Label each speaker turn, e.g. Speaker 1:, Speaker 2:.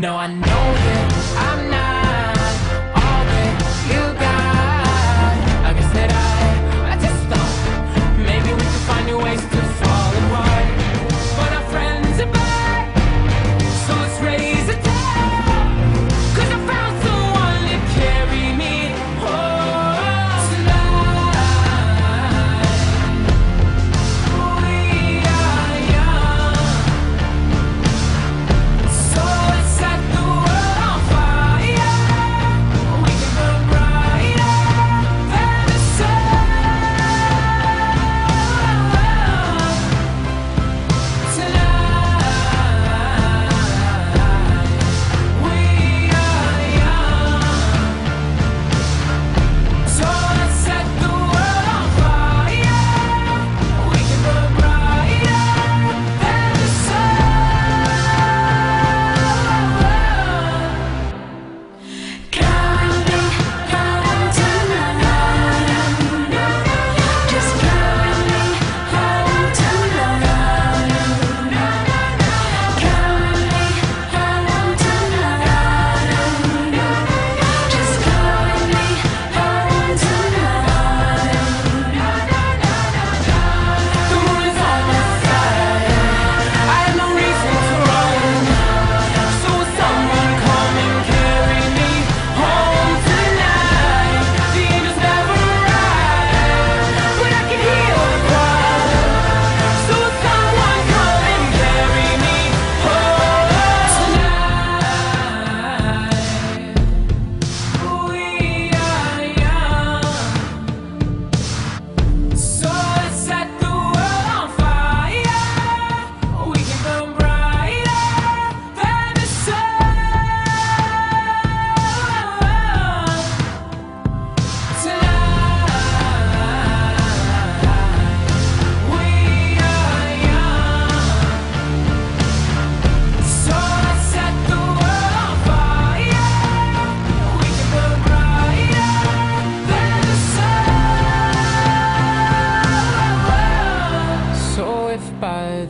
Speaker 1: No, I know.